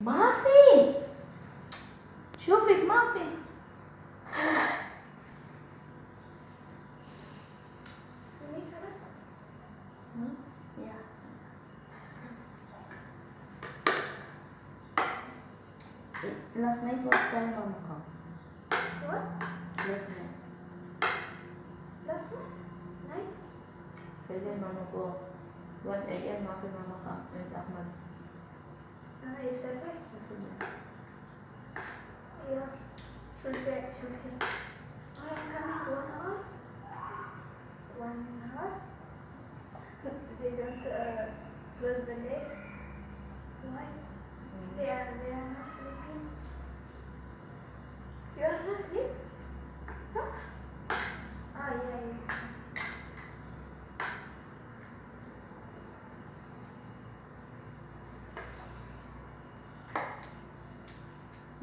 ما في شوفك ما في يا Last night what time mama come? What? Last night. Last what? Night? Friday mama ko. 1 a.m. after mama come. And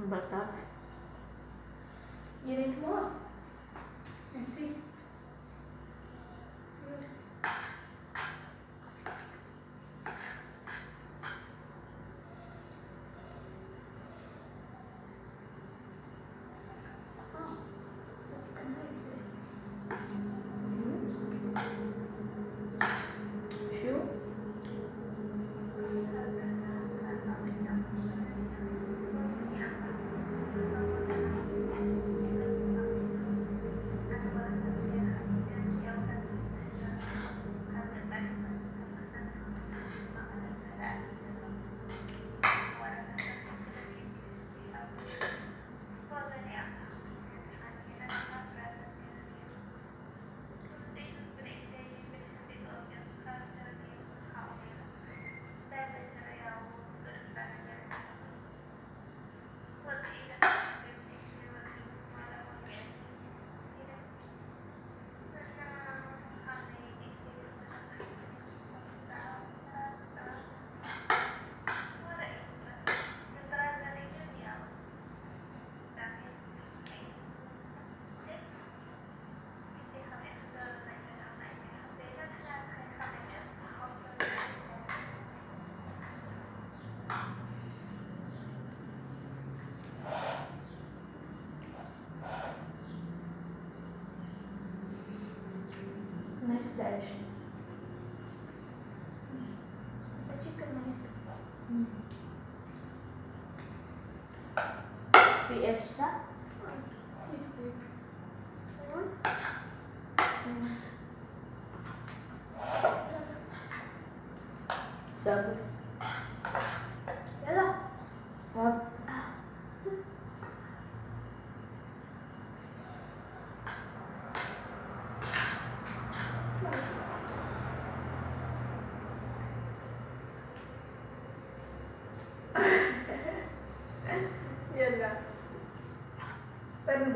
Ang bata. You need more? 3 extra.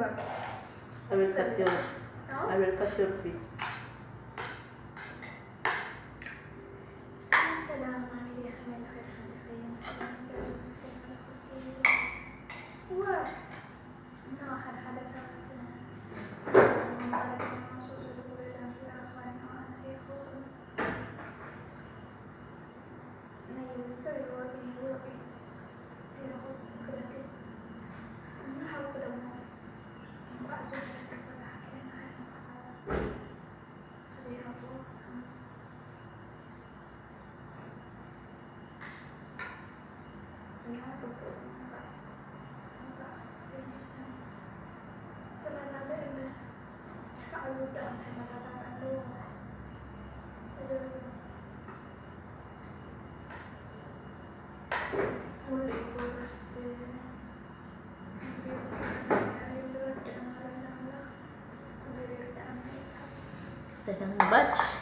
I will cut your? I will cut your feet. Sedang baca.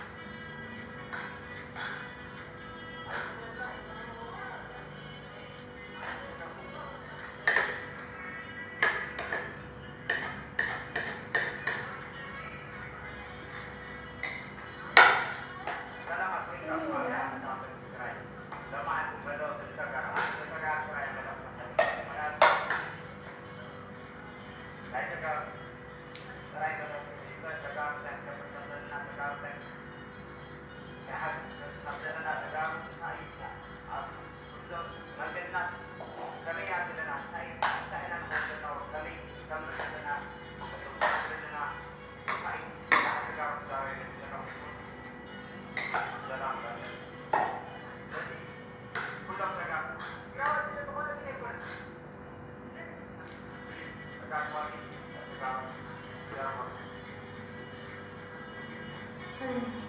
Hello,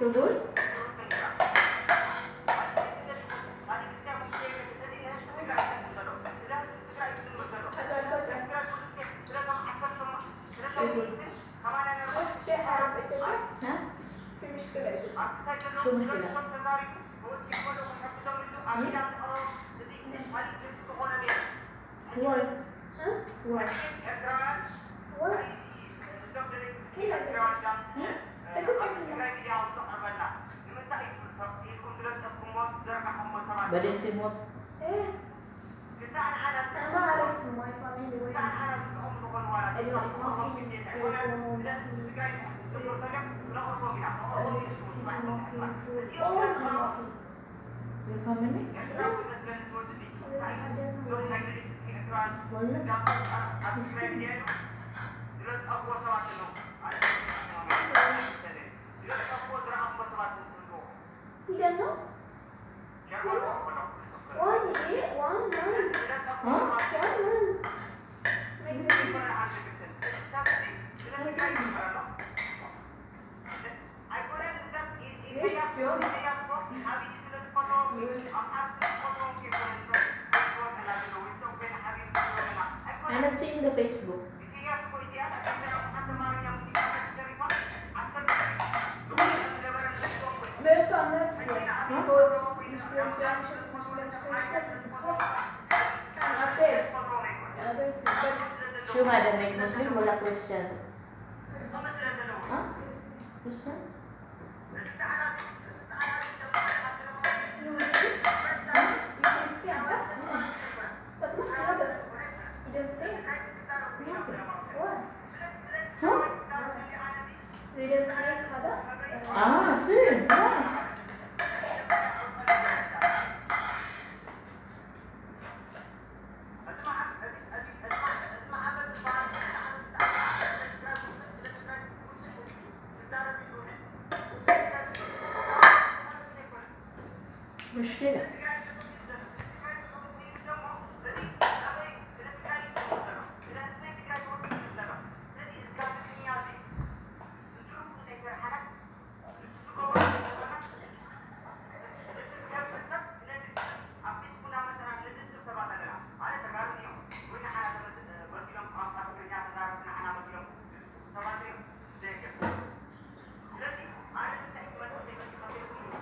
Olur. What? What? Peter. Hmm? ها في مشكلة شو مشكلة؟ واي ها؟ واي هو كده بعدين في موت ايه انا ما اعرف ما يفهمين وين can see in the Facebook. That Muslim, مشكلة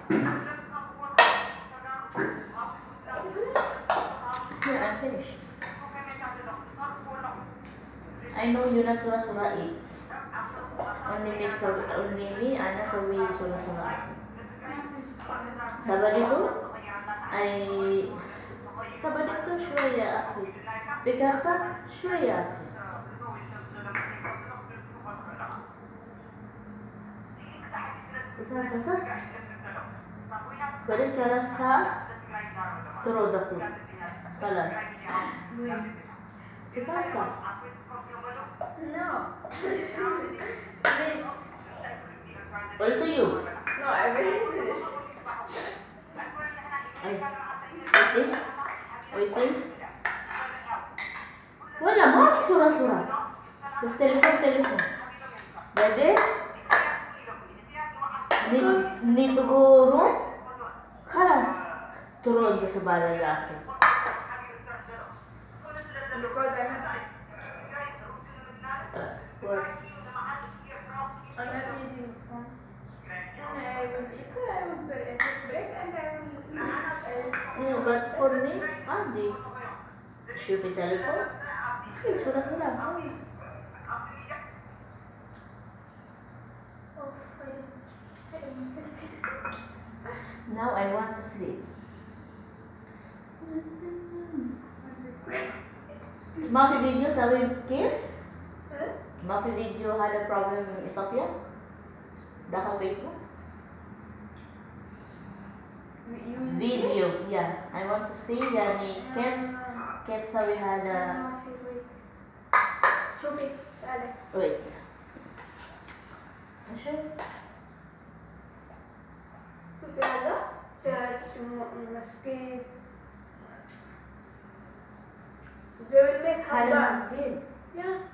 Thank you. I know you not sura sura it. Only make so only me ana sura sura. Sabar itu, I sabar itu شوية أخي. فكرت شوية أخي. Fكرت صح؟ بعدين كلام صار ترودفون خلاص. فكرت No. Por eso yo. No, I mean. Ay. Oite. Oite. Wala, mga sura-sura. Tapos telepon, telepon. Pwede? Need to go room? Kalas. Turun ka sa balalaki. Because I What? I'm not using the phone. And I will eat I will break and I will uh, Yeah, but for me, Andy. Should be telephone. Okay, sura-sura. Oh, I don't, I don't. Now I want to sleep. Mafi video sabi Kim? Huh? ما في فيديو هذا بروبلم ايطاليا دخل فيسبوك فيديو يا اي ونت تو سي يعني كيف كيف سوي هذا شوفي تعالي ويت ماشي شوفي هذا تاج مسجد They will make Hamas. Hamas. Yeah.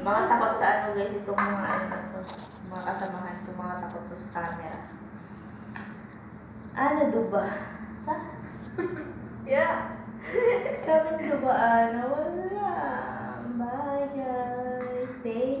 Mga takot sa ano guys, itong mga ano na to. Mga kasamahan ko, mga takot to sa camera. Ano duba? Sa? Yeah. Kami duba, ano? Wala. Bye guys. Thank you.